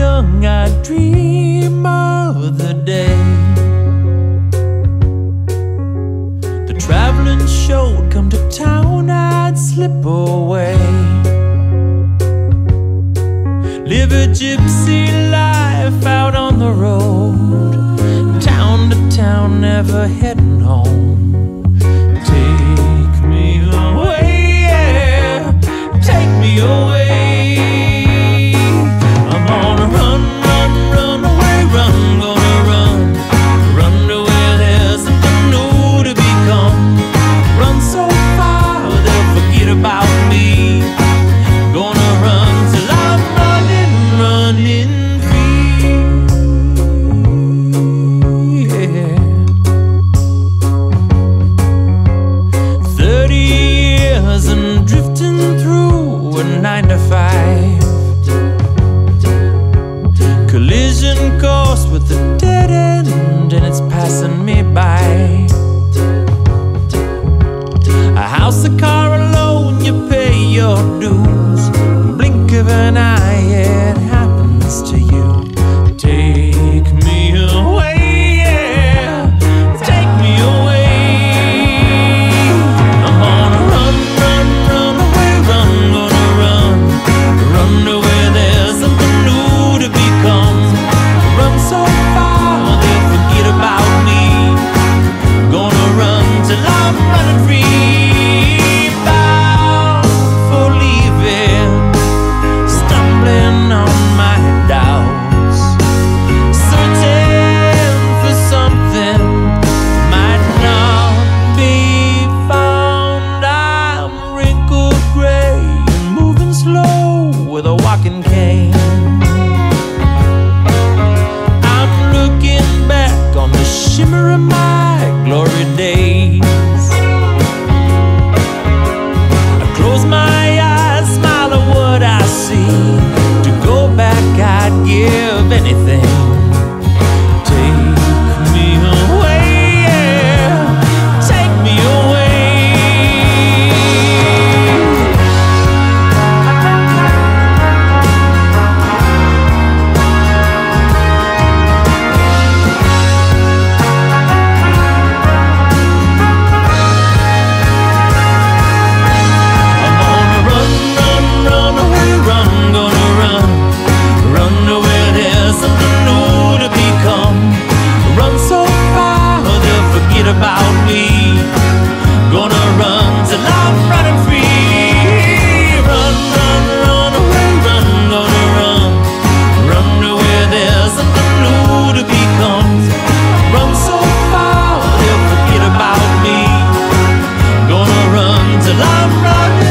young I dream of the day. The traveling show'd come to town I'd slip away. Live a gypsy life out on the road. Town to town never with a walking cane. I'm looking back on the shimmer of my glory days. I close my eyes, smile at what I see. To go back, I'd give. till I'm running.